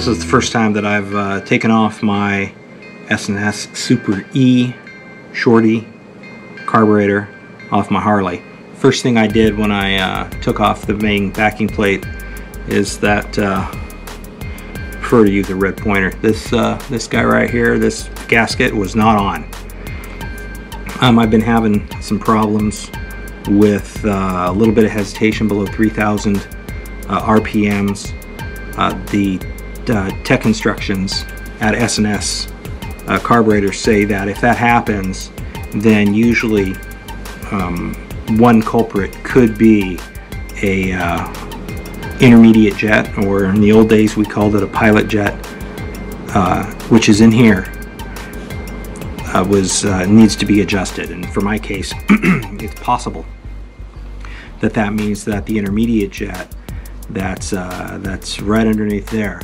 This is the first time that I've uh, taken off my S&S Super E Shorty carburetor off my Harley. First thing I did when I uh, took off the main backing plate is that uh, prefer to use a red pointer. This uh, this guy right here, this gasket was not on. Um, I've been having some problems with uh, a little bit of hesitation below 3,000 uh, RPMs. Uh, the uh, tech instructions at S&S uh, carburetors say that if that happens, then usually um, one culprit could be a uh, intermediate jet, or in the old days we called it a pilot jet, uh, which is in here. Uh, was uh, needs to be adjusted, and for my case, it's possible that that means that the intermediate jet that's uh, that's right underneath there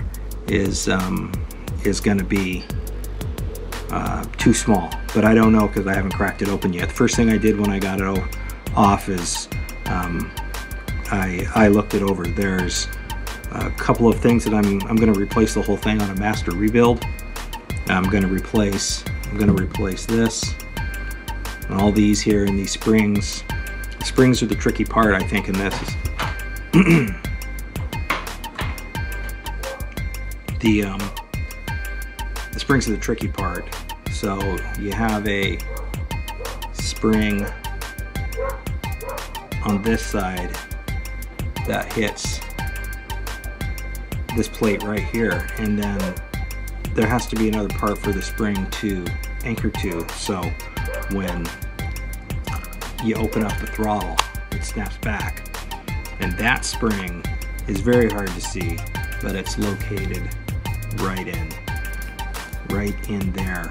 is um, is going to be uh, too small. But I don't know because I haven't cracked it open yet. The first thing I did when I got it off is um, I, I looked it over. There's a couple of things that I'm, I'm going to replace the whole thing on a master rebuild. I'm going to replace I'm going to replace this and all these here and these springs. Springs are the tricky part I think in this. the um, the springs are the tricky part. So you have a spring on this side that hits this plate right here and then there has to be another part for the spring to anchor to so when you open up the throttle it snaps back and that spring is very hard to see but it's located right in, right in there.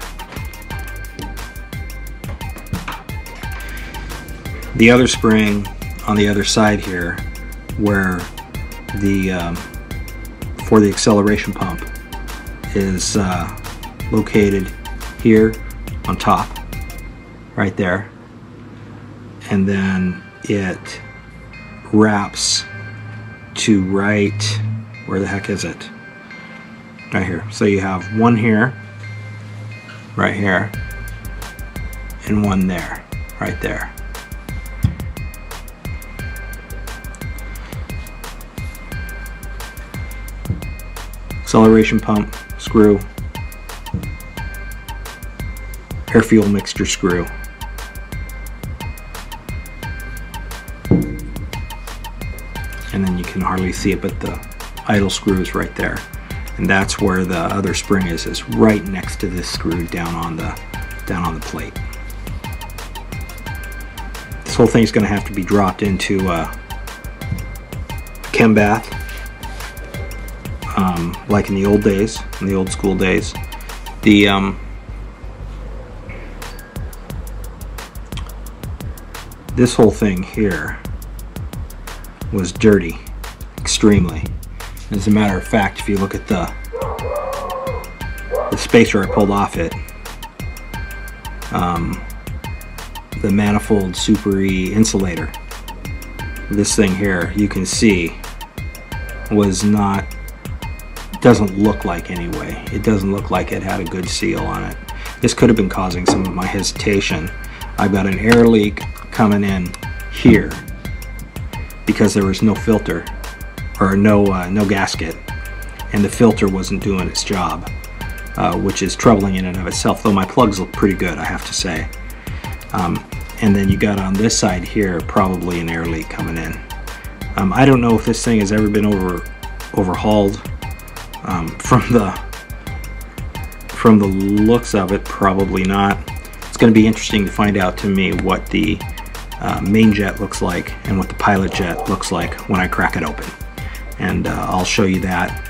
The other spring on the other side here, where the um, for the acceleration pump is uh, located here on top, right there, and then it wraps to right, where the heck is it? Right here. So you have one here, right here, and one there, right there. Acceleration pump, screw, air fuel mixture screw. And then you can hardly see it, but the idle screw is right there and that's where the other spring is is right next to this screw down on the down on the plate. This whole thing is going to have to be dropped into a chem bath um, like in the old days in the old school days. The um, this whole thing here was dirty extremely as a matter of fact, if you look at the the spacer I pulled off it, um, the manifold Super E insulator, this thing here, you can see was not, doesn't look like anyway. It doesn't look like it had a good seal on it. This could have been causing some of my hesitation. I've got an air leak coming in here because there was no filter or no uh, no gasket, and the filter wasn't doing its job, uh, which is troubling in and of itself. Though my plugs look pretty good, I have to say. Um, and then you got on this side here probably an air leak coming in. Um, I don't know if this thing has ever been over overhauled. Um, from the from the looks of it, probably not. It's going to be interesting to find out to me what the uh, main jet looks like and what the pilot jet looks like when I crack it open and uh, I'll show you that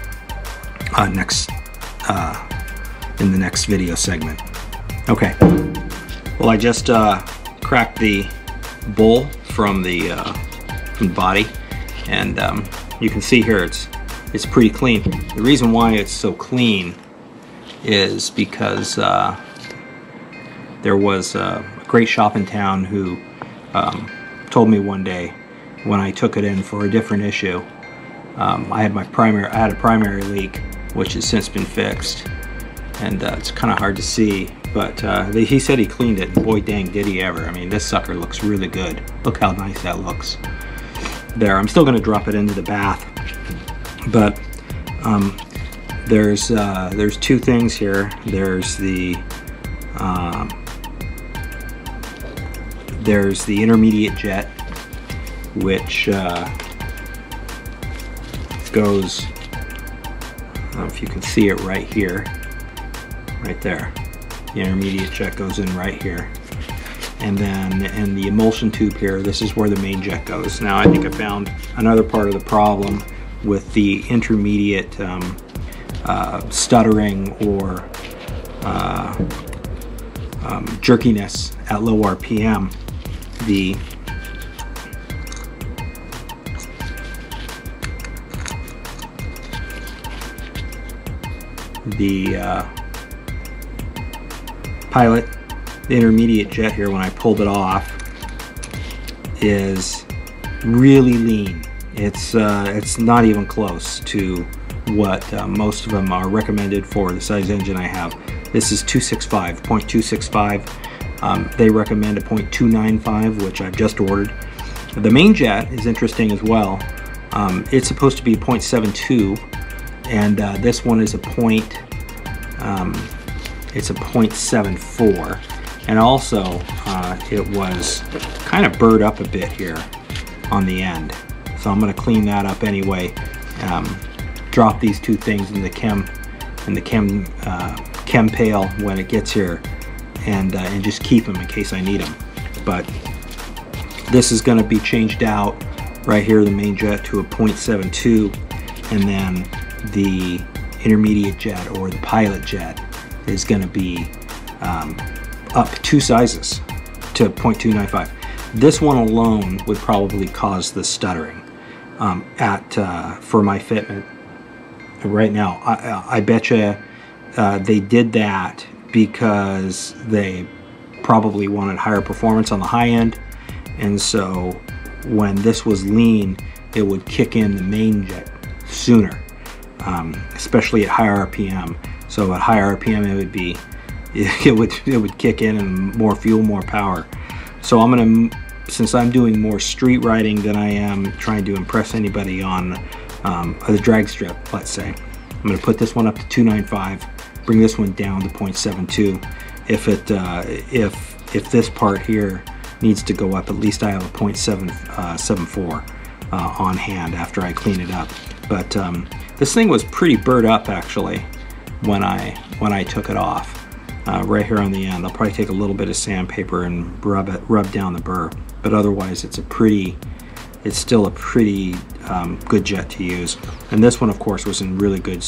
uh, next uh, in the next video segment. Okay, well I just uh, cracked the bowl from the, uh, from the body and um, you can see here it's it's pretty clean. The reason why it's so clean is because there was a great shop in town who um, told me one day when I took it in for a different issue um, I had my primary, I had a primary leak which has since been fixed. And uh, it's kind of hard to see, but uh, they, he said he cleaned it, and boy dang did he ever. I mean, this sucker looks really good. Look how nice that looks. There, I'm still gonna drop it into the bath, but um, there's uh, there's two things here. There's the um, there's the intermediate jet, which uh, goes. I don't know if you can see it right here, right there. The intermediate jet goes in right here. And then in the emulsion tube here, this is where the main jet goes. Now I think I found another part of the problem with the intermediate um, uh, stuttering or uh, um, jerkiness at low RPM. The the uh, pilot, the intermediate jet here when I pulled it off is really lean. It's uh, it's not even close to what uh, most of them are recommended for the size engine I have. This is 265, 0.265. Um, they recommend a 0.295, which I've just ordered. The main jet is interesting as well. Um, it's supposed to be 0.72, and uh, this one is a point. Um, it's a 0.74, and also uh, it was kind of burred up a bit here on the end. So I'm going to clean that up anyway. Um, drop these two things in the chem in the chem uh, chem pail when it gets here, and uh, and just keep them in case I need them. But this is going to be changed out right here, the main jet to a 0.72, and then the intermediate jet or the pilot jet is going to be um, up two sizes to 0.295. This one alone would probably cause the stuttering um, at uh, for my fitment right now. I, I bet you uh, they did that because they probably wanted higher performance on the high end. And so when this was lean, it would kick in the main jet sooner, um, especially at higher RPM. So at higher RPM, it would be, it would, it would kick in and more fuel, more power. So I'm gonna, since I'm doing more street riding than I am trying to impress anybody on um, the drag strip, let's say. I'm to put this one up to 295, bring this one down to 0.72. If it uh, if if this part here needs to go up, at least I have a 0.774 uh, uh, on hand after I clean it up. But um, this thing was pretty burred up actually when I when I took it off. Uh, right here on the end. I'll probably take a little bit of sandpaper and rub it, rub down the burr. But otherwise, it's a pretty it's still a pretty um, good jet to use. And this one, of course, was in really good,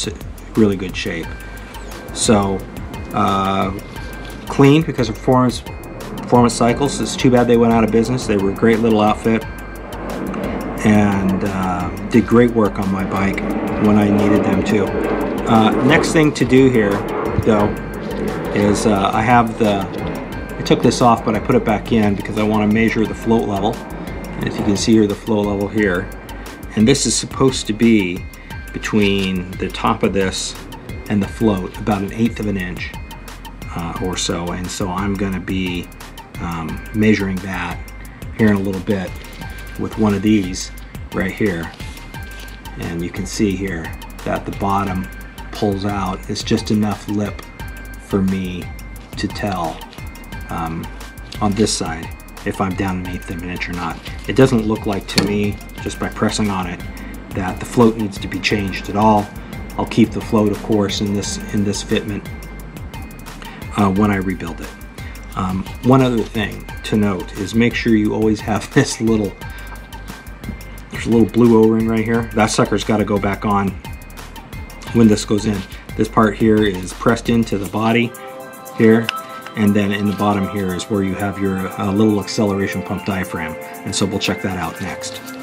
really good shape. So uh, clean because of performance, performance cycles. It's too bad they went out of business. They were a great little outfit and uh, did great work on my bike when I needed them to. Uh, next thing to do here, though, is uh, I have the, I took this off, but I put it back in because I want to measure the float level. As you can see here, the float level here. And this is supposed to be between the top of this and the float, about an eighth of an inch uh, or so. And so I'm gonna be um, measuring that here in a little bit with one of these right here. And you can see here that the bottom pulls out. It's just enough lip for me to tell um, on this side if I'm down an eighth an inch or not. It doesn't look like to me, just by pressing on it, that the float needs to be changed at all. I'll keep the float, of course, in this in this fitment uh, when I rebuild it. Um, one other thing to note is make sure you always have this little there's a little blue o-ring right here. That sucker's got to go back on when this goes in. This part here is pressed into the body here and then in the bottom here is where you have your uh, little acceleration pump diaphragm and so we'll check that out next.